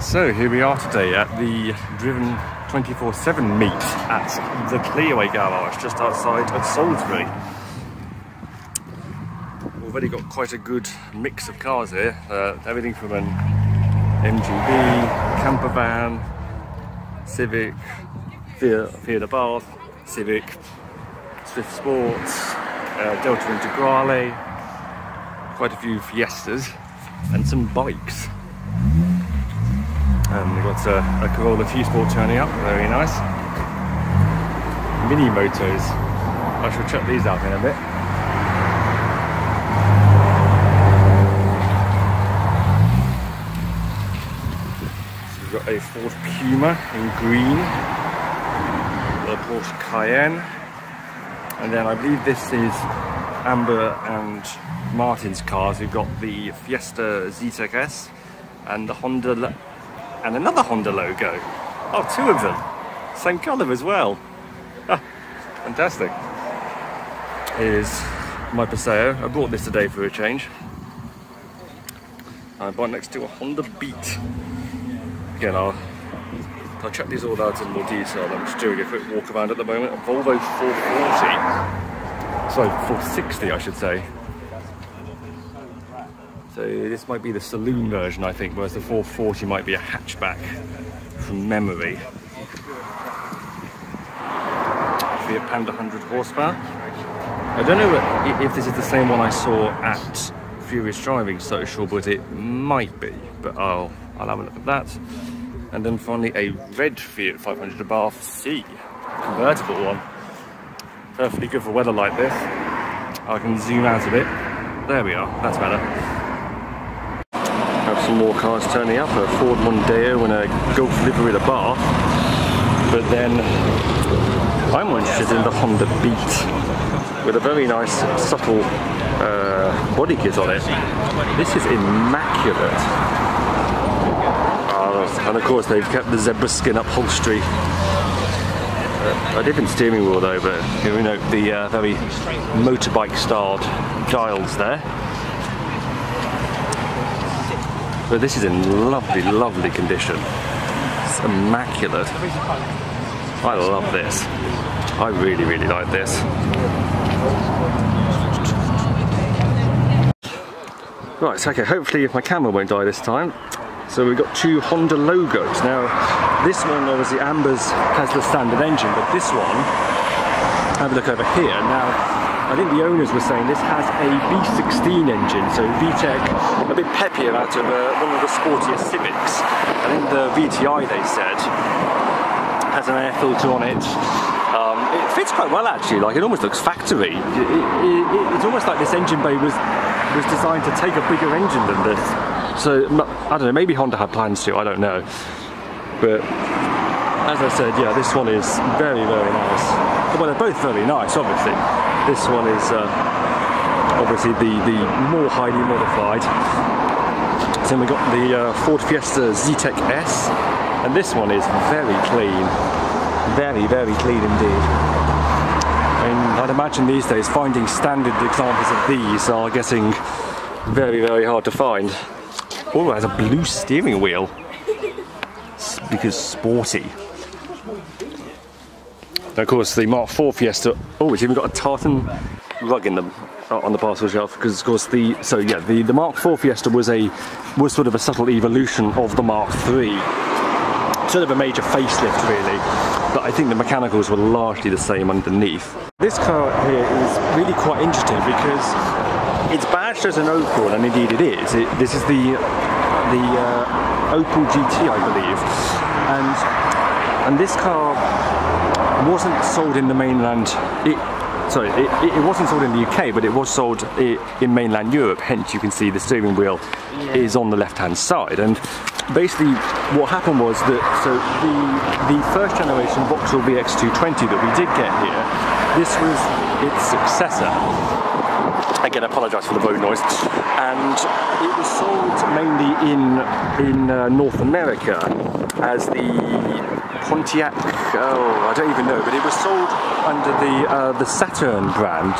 So here we are today at the Driven 24-7 meet at the Clearway Garage just outside of Salisbury. We've Already got quite a good mix of cars here, uh, everything from an MGB, camper van, Civic, Fiat, Abarth, Civic, Swift Sports, uh, Delta Integrale, quite a few Fiestas and some bikes. And we've got a, a Corolla T-Sport turning up, very nice. Mini motos. I shall check these out in a bit. So we've got a Ford Puma in green, a Porsche Cayenne, and then I believe this is Amber and Martin's cars. We've got the Fiesta Zetec S and the Honda and another Honda logo. Oh, two of them. Same colour as well. Ah, fantastic. Here's my Paseo. I bought this today for a change. I bought next to a Honda Beat. Again, I'll, I'll check these all out in more detail. I'm just doing a quick walk around at the moment. A Volvo 440. Sorry, 460 I should say. So this might be the saloon version, I think, whereas the 440 might be a hatchback from memory. Fiat Panda 100 horsepower. I don't know if this is the same one I saw at Furious Driving Social, but it might be. But I'll I'll have a look at that. And then finally a red Fiat 500 Abarth C, convertible one. Perfectly good for weather like this. I can zoom out a bit. There we are, that's better some more cars turning up, a Ford Mondeo and a Gulf livery Abarth. But then I'm interested in the Honda Beat with a very nice subtle uh, body kit on it. This is immaculate. Uh, and of course they've kept the zebra skin upholstery. Uh, a different steering wheel though, but you know the uh, very motorbike styled dials there. But this is in lovely, lovely condition. It's immaculate. I love this. I really, really like this. Right, so okay, hopefully if my camera won't die this time. So we've got two Honda logos. Now, this one, obviously, Amber's has the standard engine, but this one, have a look over here. Now, I think the owners were saying this has a B16 engine, so VTEC, a bit peppier out of uh, one of the sportier Civics. I think the VTI, they said, has an air filter on it. Um, it fits quite well actually, like it almost looks factory. It, it, it, it's almost like this engine bay was, was designed to take a bigger engine than this. So, I don't know, maybe Honda had plans to, I don't know. But as I said, yeah, this one is very, very nice. Well, they're both very nice, obviously. This one is uh, obviously the, the more highly modified. Then we got the uh, Ford Fiesta Zetec S, and this one is very clean. Very, very clean indeed. And I'd imagine these days finding standard examples of these are getting very, very hard to find. Oh, it has a blue steering wheel. because sporty. And of course the Mark IV Fiesta, oh it's even got a tartan rug in them uh, on the parcel shelf because of course the, so yeah, the, the Mark IV Fiesta was a, was sort of a subtle evolution of the Mark III. Sort of a major facelift really, but I think the mechanicals were largely the same underneath. This car here is really quite interesting because it's badged as an Opel, and indeed it is. It, this is the the uh, Opel GT, I believe, and and this car wasn't sold in the mainland. It, sorry, it, it, wasn't sold in the UK, but it was sold in mainland Europe. Hence, you can see the steering wheel is on the left-hand side. And basically, what happened was that so the the first generation Vauxhall VX220 that we did get here, this was its successor. Again, I apologise for the road noise. And it was sold mainly in in uh, North America as the Pontiac, oh, I don't even know, but it was sold under the, uh, the Saturn brand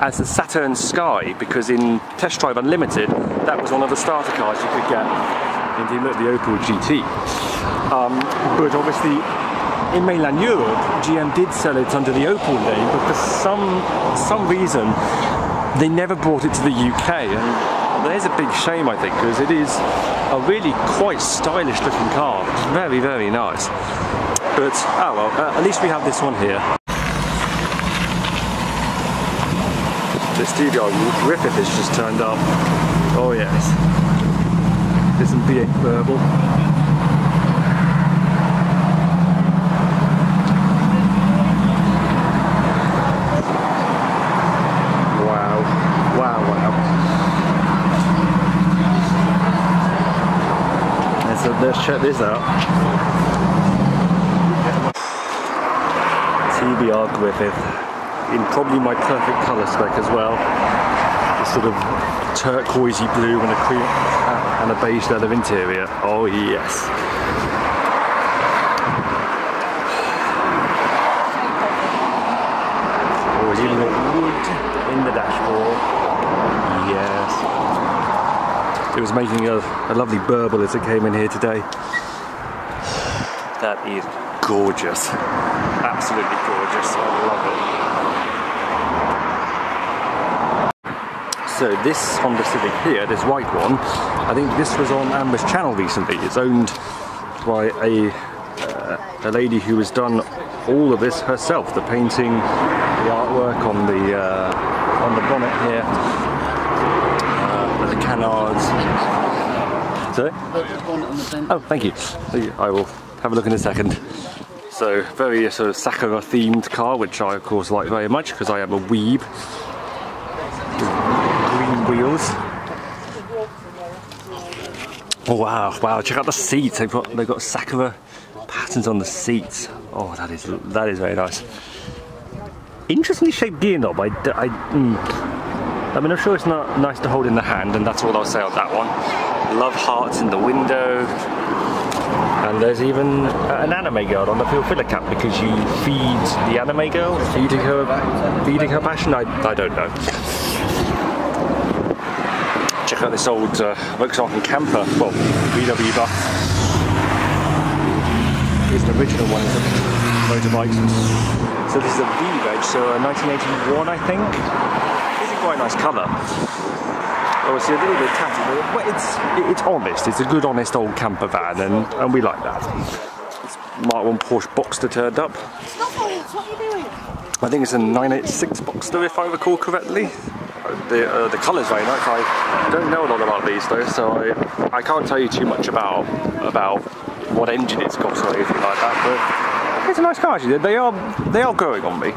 as the Saturn Sky because in Test Drive Unlimited, that was one of the starter cars you could get. Indeed, look, the Opel GT. Um, but obviously, in mainland Europe, GM did sell it under the Opel name, but for some some reason, they never brought it to the UK. And there's a big shame, I think, because it is a really quite stylish looking car. Very, very nice. But, oh well, uh, at least we have this one here. The studio Griffith has just turned up. Oh yes. Isn't V8 Verbal. Wow. Wow, wow. Let's, uh, let's check this out. TVR Griffith in probably my perfect colour spec as well. This sort of turquoisey blue and a cream and a beige leather interior. Oh yes. Oh, it's even got wood in the dashboard. Yes. It was making a, a lovely burble as it came in here today. That is gorgeous. Absolutely gorgeous. I love it. So this Honda Civic here, this white one, I think this was on Amber's channel recently. It's owned by a uh, a lady who has done all of this herself, the painting, the artwork on the uh, on the bonnet here, canards. Sorry? Oh, thank you. I will have a look in a second. So very uh, sort of Sakura themed car, which I of course like very much because I am a weeb. Green wheels. Oh, wow, wow! Check out the seats. They've got they've got Sakura patterns on the seats. Oh, that is that is very nice. Interestingly shaped gear knob. I, I, mm. I mean, I'm sure it's not nice to hold in the hand, and that's all I'll say on that one. Love hearts in the window. And there's even an anime girl on the fuel filler cap because you feed the anime girl, feeding her, feeding her passion. I, I don't know. Check out this old uh, Volkswagen camper. Well, VW buff. It's the original one. It's a motorbike. So this is a V-Reg, so a 1981, I think. It's a quite nice colour. Obviously a little bit tatty, but it's it's honest. It's a good, honest old camper van, and, and we like that. It's Mark 1 Porsche Boxster turned up. I think it's a 986 Boxster, if I recall correctly. The uh, the colour's very nice. I don't know a lot about these though, so I I can't tell you too much about about what engine it's got or anything like that. But it's a nice car actually. They are they are growing on me.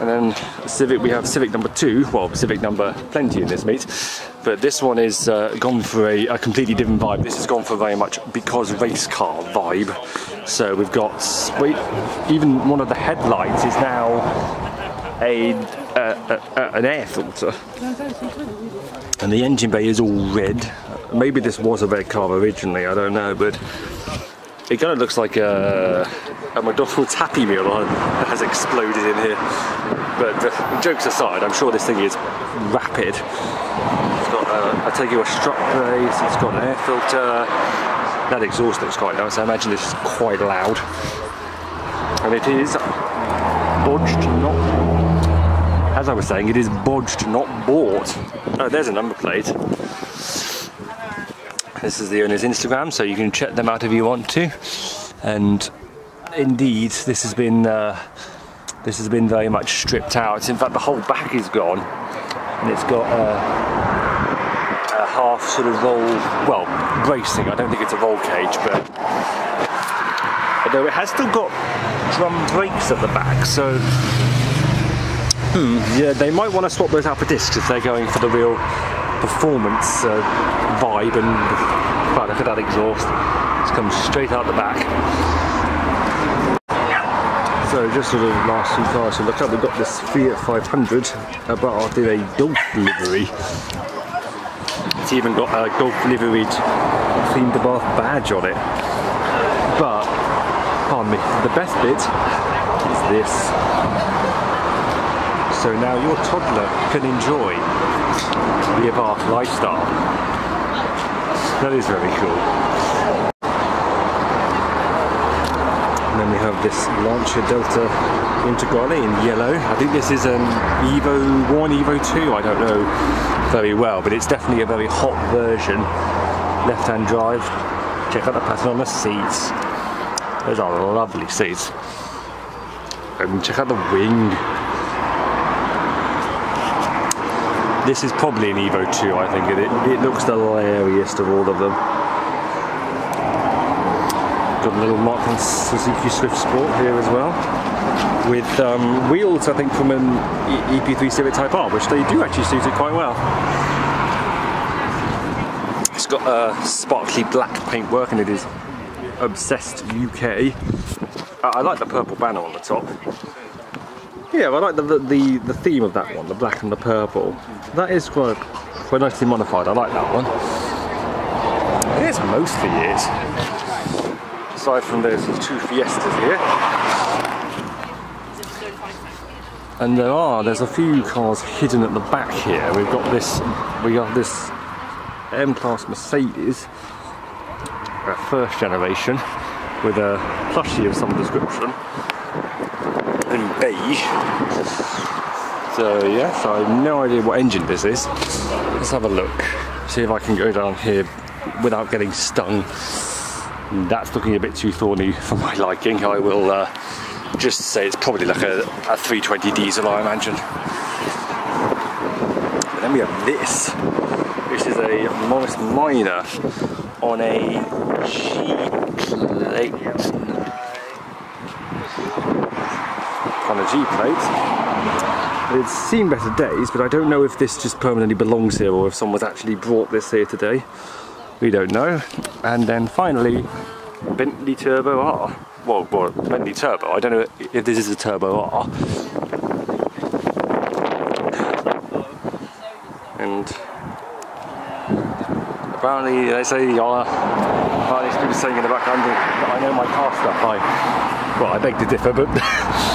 And then Civic, we have Civic number two, well, Civic number plenty in this meet, but this one is uh, gone for a, a, completely different vibe. This has gone for very much because race car vibe. So we've got, wait, even one of the headlights is now a, a, a an air filter. And the engine bay is all red. Maybe this was a red car originally, I don't know, but it kind of looks like a, a McDonald's Happy Meal has exploded in here. But uh, jokes aside, I'm sure this thing is rapid. It's got, a, I take you a strut brace, it's got an air filter. That exhaust looks quite nice. I imagine this is quite loud. And it is bodged, not. As I was saying, it is bodged, not bought. Oh, there's a number plate. This is the owner's Instagram, so you can check them out if you want to. And indeed, this has been uh, this has been very much stripped out. In fact, the whole back is gone, and it's got a, a half sort of roll, well, bracing. I don't think it's a roll cage, but although it has still got drum brakes at the back, so. Hmm, yeah, they might want to swap those out for discs if they're going for the real performance uh, vibe and wow, look at that exhaust. It's come straight out the back. So just sort of last two cars to look up, we've got this Fiat 500 Abarth in a Gulf livery. It's even got a Gulf liveried themed Abarth badge on it. But, pardon me, the best bit is this. So now your toddler can enjoy the Abarth lifestyle. That is very cool. And then we have this Lancia Delta Integrale in yellow. I think this is an Evo 1, Evo 2, I don't know very well, but it's definitely a very hot version. Left-hand drive. Check out the pattern on the seats. Those are lovely seats. And check out the wing. This is probably an Evo 2, I think. It, it looks the hilariest of all of them. Got a little mark on Suzuki Swift Sport here as well. With um, wheels, I think, from an EP3 Civic Type R, which they do actually suit it quite well. It's got a sparkly black paintwork and it is Obsessed UK. I like the purple banner on the top. Yeah, I like the, the, the theme of that one, the black and the purple. That is quite, quite nicely modified, I like that one. Is mostly it. Aside from those two Fiestas here. And there are, there's a few cars hidden at the back here. We've got this, we got this M-Class Mercedes, first generation, with a plushie of some description in beige. So yes, I have no idea what engine this is. Let's have a look. See if I can go down here without getting stung. That's looking a bit too thorny for my liking. I will uh, just say it's probably like a, a 320 diesel, I imagine. And then we have this, which is a Morris Minor on a G plate on a G plate. It's seen better days, but I don't know if this just permanently belongs here or if someone's actually brought this here today. We don't know. And then finally, Bentley Turbo R. Well, well, Bentley Turbo. I don't know if this is a Turbo R. And apparently they say uh, apparently people saying in the background that I know my car stuff. I well, I beg to differ, but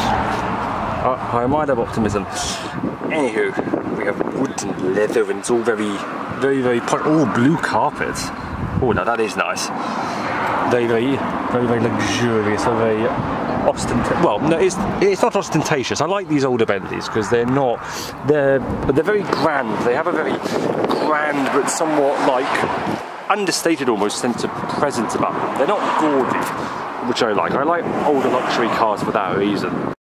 I, I might have optimism. Anywho, we have wood and leather, and it's all very, very, very all blue carpet. Oh, now that is nice. Very, very, very, very luxurious, very ostentatious. Well, no, it's it's not ostentatious. I like these older Bentleys because they're not they're but they're very grand. They have a very grand but somewhat like understated almost sense of presence about them. They're not gaudy which I like. I like older luxury cars for that reason.